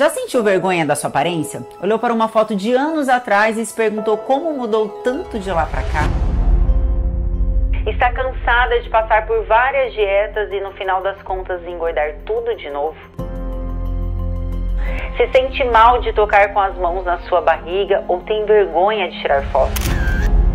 Já sentiu vergonha da sua aparência? Olhou para uma foto de anos atrás e se perguntou como mudou tanto de lá para cá? Está cansada de passar por várias dietas e no final das contas engordar tudo de novo? Se sente mal de tocar com as mãos na sua barriga ou tem vergonha de tirar fotos?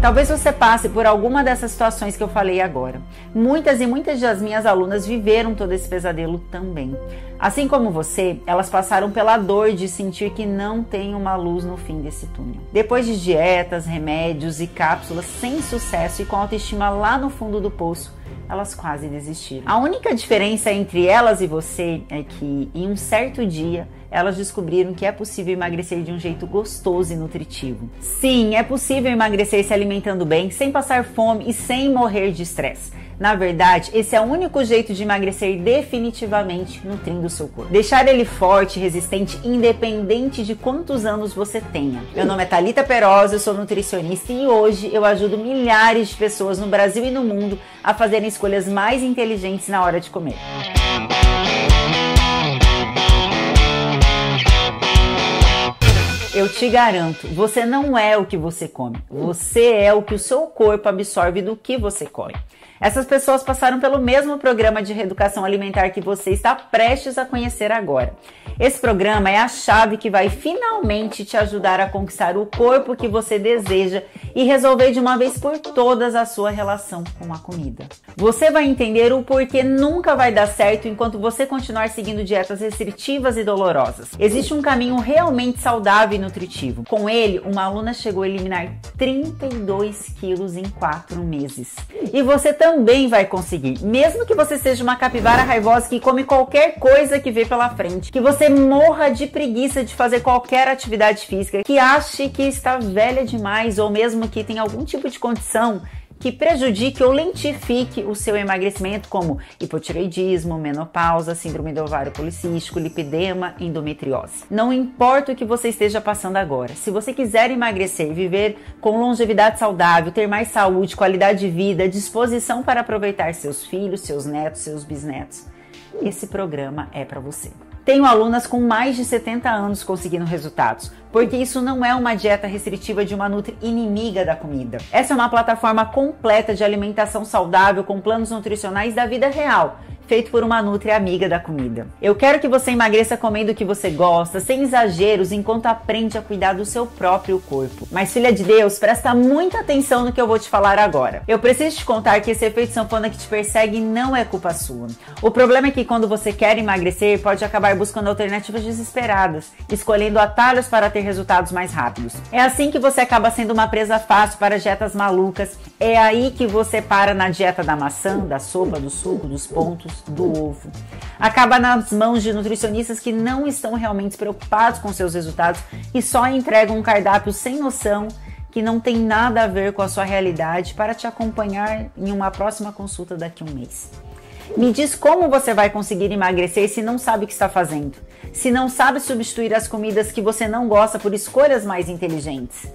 Talvez você passe por alguma dessas situações que eu falei agora. Muitas e muitas das minhas alunas viveram todo esse pesadelo também. Assim como você, elas passaram pela dor de sentir que não tem uma luz no fim desse túnel. Depois de dietas, remédios e cápsulas sem sucesso e com autoestima lá no fundo do poço, elas quase desistiram. A única diferença entre elas e você é que em um certo dia elas descobriram que é possível emagrecer de um jeito gostoso e nutritivo. Sim, é possível emagrecer se alimentando bem, sem passar fome e sem morrer de estresse. Na verdade, esse é o único jeito de emagrecer definitivamente nutrindo o seu corpo. Deixar ele forte, resistente, independente de quantos anos você tenha. Meu nome é Talita Perosa, eu sou nutricionista e hoje eu ajudo milhares de pessoas no Brasil e no mundo a fazerem escolhas mais inteligentes na hora de comer. Eu te garanto, você não é o que você come. Você é o que o seu corpo absorve do que você come. Essas pessoas passaram pelo mesmo programa de reeducação alimentar que você está prestes a conhecer agora. Esse programa é a chave que vai finalmente te ajudar a conquistar o corpo que você deseja e resolver de uma vez por todas a sua relação com a comida. Você vai entender o porquê nunca vai dar certo enquanto você continuar seguindo dietas restritivas e dolorosas. Existe um caminho realmente saudável e nutritivo. Com ele, uma aluna chegou a eliminar 32 quilos em 4 meses. E você também vai conseguir, mesmo que você seja uma capivara raivosa que come qualquer coisa que vê pela frente, que você morra de preguiça de fazer qualquer atividade física, que ache que está velha demais ou mesmo que tem algum tipo de condição que prejudique ou lentifique o seu emagrecimento, como hipotireoidismo, menopausa, síndrome do ovário policístico, lipidema, endometriose. Não importa o que você esteja passando agora, se você quiser emagrecer, viver com longevidade saudável, ter mais saúde, qualidade de vida, disposição para aproveitar seus filhos, seus netos, seus bisnetos, esse programa é para você. Tenho alunas com mais de 70 anos conseguindo resultados, porque isso não é uma dieta restritiva de uma nutri inimiga da comida. Essa é uma plataforma completa de alimentação saudável com planos nutricionais da vida real feito por uma nutri amiga da comida. Eu quero que você emagreça comendo o que você gosta, sem exageros, enquanto aprende a cuidar do seu próprio corpo. Mas filha de Deus, presta muita atenção no que eu vou te falar agora. Eu preciso te contar que esse efeito sanfona que te persegue não é culpa sua. O problema é que quando você quer emagrecer, pode acabar buscando alternativas desesperadas, escolhendo atalhos para ter resultados mais rápidos. É assim que você acaba sendo uma presa fácil para dietas malucas. É aí que você para na dieta da maçã, da sopa, do suco, dos pontos, do ovo. Acaba nas mãos de nutricionistas que não estão realmente preocupados com seus resultados e só entregam um cardápio sem noção que não tem nada a ver com a sua realidade para te acompanhar em uma próxima consulta daqui a um mês. Me diz como você vai conseguir emagrecer se não sabe o que está fazendo, se não sabe substituir as comidas que você não gosta por escolhas mais inteligentes.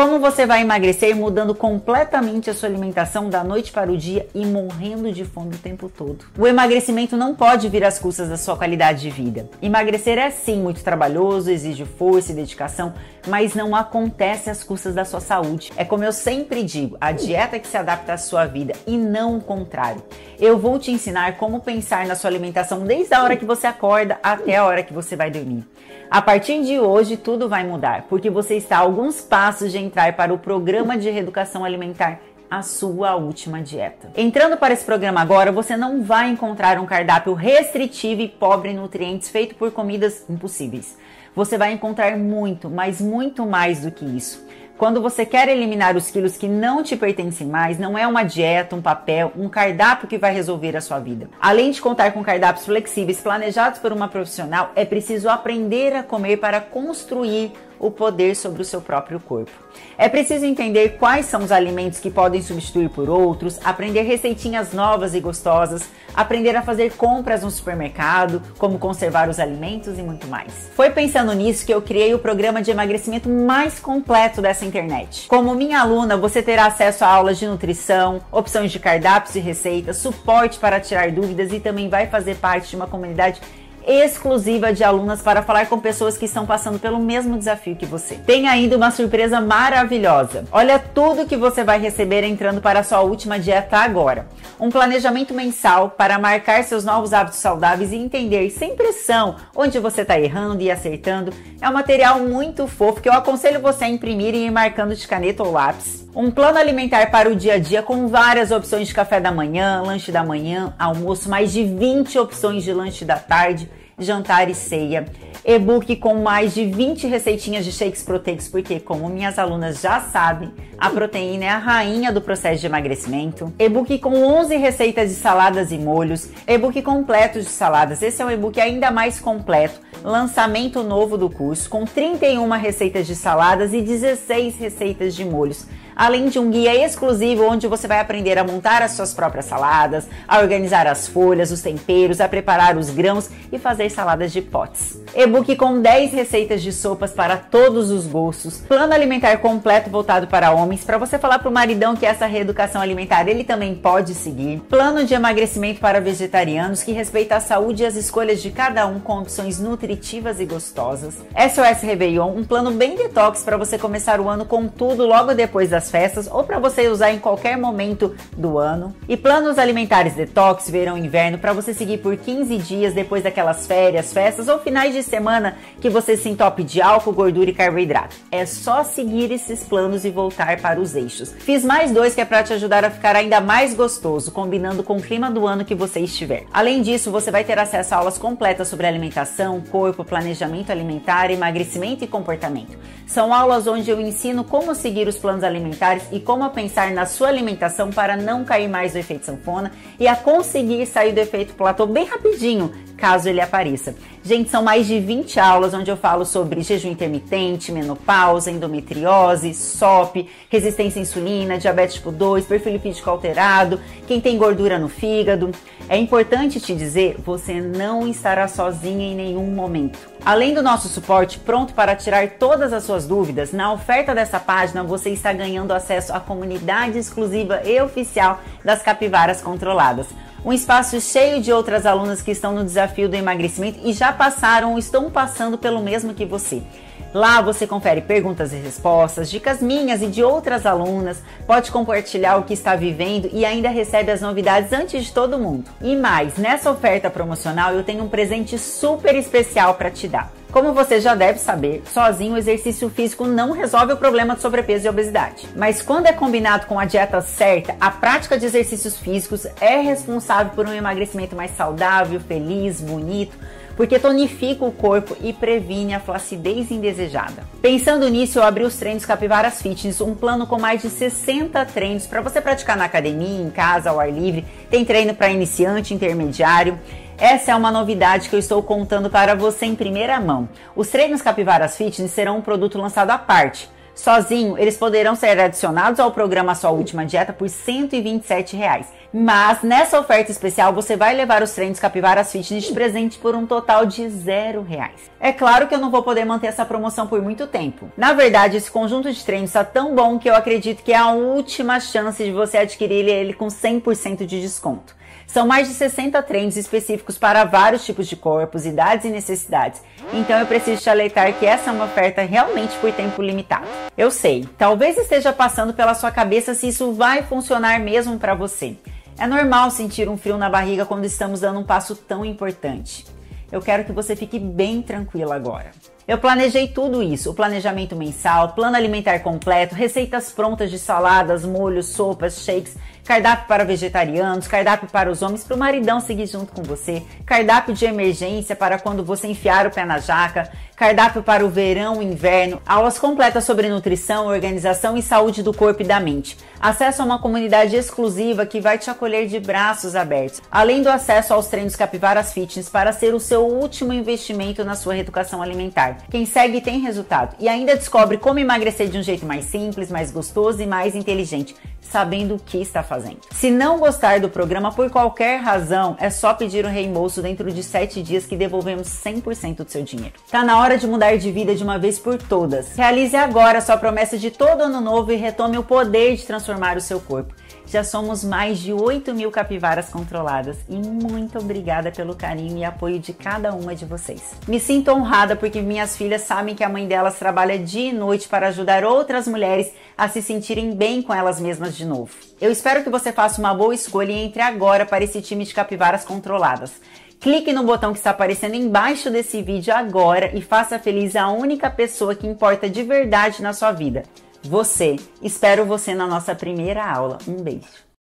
Como você vai emagrecer mudando completamente a sua alimentação da noite para o dia e morrendo de fome o tempo todo? O emagrecimento não pode vir às custas da sua qualidade de vida. Emagrecer é sim muito trabalhoso, exige força e dedicação, mas não acontece às custas da sua saúde. É como eu sempre digo, a dieta que se adapta à sua vida e não o contrário. Eu vou te ensinar como pensar na sua alimentação desde a hora que você acorda até a hora que você vai dormir. A partir de hoje tudo vai mudar, porque você está a alguns passos de entrar para o programa de reeducação alimentar a sua última dieta. Entrando para esse programa agora, você não vai encontrar um cardápio restritivo e pobre em nutrientes feito por comidas impossíveis. Você vai encontrar muito, mas muito mais do que isso. Quando você quer eliminar os quilos que não te pertencem mais, não é uma dieta, um papel, um cardápio que vai resolver a sua vida. Além de contar com cardápios flexíveis planejados por uma profissional, é preciso aprender a comer para construir o poder sobre o seu próprio corpo. É preciso entender quais são os alimentos que podem substituir por outros, aprender receitinhas novas e gostosas, aprender a fazer compras no supermercado, como conservar os alimentos e muito mais. Foi pensando nisso que eu criei o programa de emagrecimento mais completo dessa internet. Como minha aluna, você terá acesso a aulas de nutrição, opções de cardápios e receitas, suporte para tirar dúvidas e também vai fazer parte de uma comunidade exclusiva de alunas para falar com pessoas que estão passando pelo mesmo desafio que você. Tem ainda uma surpresa maravilhosa. Olha tudo que você vai receber entrando para a sua última dieta agora. Um planejamento mensal para marcar seus novos hábitos saudáveis e entender sem pressão onde você está errando e acertando. É um material muito fofo que eu aconselho você a imprimir e ir marcando de caneta ou lápis. Um plano alimentar para o dia a dia com várias opções de café da manhã, lanche da manhã, almoço, mais de 20 opções de lanche da tarde jantar e ceia. E-book com mais de 20 receitinhas de shakes proteicos, porque, como minhas alunas já sabem, a proteína é a rainha do processo de emagrecimento. E-book com 11 receitas de saladas e molhos. E-book completo de saladas. Esse é um e-book ainda mais completo. Lançamento novo do curso, com 31 receitas de saladas e 16 receitas de molhos além de um guia exclusivo onde você vai aprender a montar as suas próprias saladas, a organizar as folhas, os temperos, a preparar os grãos e fazer saladas de potes. E-book com 10 receitas de sopas para todos os gostos, plano alimentar completo voltado para homens, para você falar para o maridão que essa reeducação alimentar ele também pode seguir, plano de emagrecimento para vegetarianos que respeita a saúde e as escolhas de cada um com opções nutritivas e gostosas, SOS Réveillon, um plano bem detox para você começar o ano com tudo logo depois das festas ou para você usar em qualquer momento do ano. E planos alimentares detox, verão e inverno, para você seguir por 15 dias depois daquelas férias, festas ou finais de semana que você se entope de álcool, gordura e carboidrato. É só seguir esses planos e voltar para os eixos. Fiz mais dois que é para te ajudar a ficar ainda mais gostoso, combinando com o clima do ano que você estiver. Além disso, você vai ter acesso a aulas completas sobre alimentação, corpo, planejamento alimentar, emagrecimento e comportamento. São aulas onde eu ensino como seguir os planos alimentares alimentares e como pensar na sua alimentação para não cair mais no efeito sanfona e a conseguir sair do efeito platô bem rapidinho, caso ele apareça. Gente, são mais de 20 aulas onde eu falo sobre jejum intermitente, menopausa, endometriose, SOP, resistência à insulina, diabetes tipo 2, perfil lipídico alterado, quem tem gordura no fígado. É importante te dizer, você não estará sozinha em nenhum momento. Além do nosso suporte pronto para tirar todas as suas dúvidas, na oferta dessa página você está ganhando acesso à comunidade exclusiva e oficial das capivaras controladas um espaço cheio de outras alunas que estão no desafio do emagrecimento e já passaram ou estão passando pelo mesmo que você. Lá você confere perguntas e respostas, dicas minhas e de outras alunas, pode compartilhar o que está vivendo e ainda recebe as novidades antes de todo mundo. E mais, nessa oferta promocional eu tenho um presente super especial para te dar. Como você já deve saber, sozinho o exercício físico não resolve o problema de sobrepeso e obesidade. Mas quando é combinado com a dieta certa, a prática de exercícios físicos é responsável por um emagrecimento mais saudável, feliz, bonito, porque tonifica o corpo e previne a flacidez indesejada. Pensando nisso, eu abri os treinos Capivaras Fitness, um plano com mais de 60 treinos para você praticar na academia, em casa, ao ar livre. Tem treino para iniciante, intermediário. Essa é uma novidade que eu estou contando para você em primeira mão. Os treinos Capivaras Fitness serão um produto lançado à parte. Sozinho, eles poderão ser adicionados ao programa Sua Última Dieta por 127 reais. Mas nessa oferta especial você vai levar os treinos Capivaras Fitness de presente por um total de zero reais. É claro que eu não vou poder manter essa promoção por muito tempo. Na verdade, esse conjunto de treinos está tão bom que eu acredito que é a última chance de você adquirir ele com 100% de desconto. São mais de 60 treinos específicos para vários tipos de corpos, idades e necessidades. Então eu preciso te alertar que essa é uma oferta realmente por tempo limitado. Eu sei, talvez esteja passando pela sua cabeça se isso vai funcionar mesmo para você. É normal sentir um frio na barriga quando estamos dando um passo tão importante. Eu quero que você fique bem tranquila agora. Eu planejei tudo isso: o planejamento mensal, plano alimentar completo, receitas prontas de saladas, molhos, sopas, shakes cardápio para vegetarianos, cardápio para os homens, para o maridão seguir junto com você, cardápio de emergência para quando você enfiar o pé na jaca, cardápio para o verão e inverno, aulas completas sobre nutrição, organização e saúde do corpo e da mente. Acesso a uma comunidade exclusiva que vai te acolher de braços abertos, além do acesso aos treinos Capivaras Fitness para ser o seu último investimento na sua reeducação alimentar. Quem segue tem resultado e ainda descobre como emagrecer de um jeito mais simples, mais gostoso e mais inteligente sabendo o que está fazendo. Se não gostar do programa por qualquer razão, é só pedir o um reembolso dentro de 7 dias que devolvemos 100% do seu dinheiro. Tá na hora de mudar de vida de uma vez por todas. Realize agora sua promessa de todo ano novo e retome o poder de transformar o seu corpo. Já somos mais de 8 mil capivaras controladas e muito obrigada pelo carinho e apoio de cada uma de vocês. Me sinto honrada porque minhas filhas sabem que a mãe delas trabalha dia e noite para ajudar outras mulheres a se sentirem bem com elas mesmas de novo. Eu espero que você faça uma boa escolha e entre agora para esse time de capivaras controladas. Clique no botão que está aparecendo embaixo desse vídeo agora e faça feliz a única pessoa que importa de verdade na sua vida você. Espero você na nossa primeira aula. Um beijo.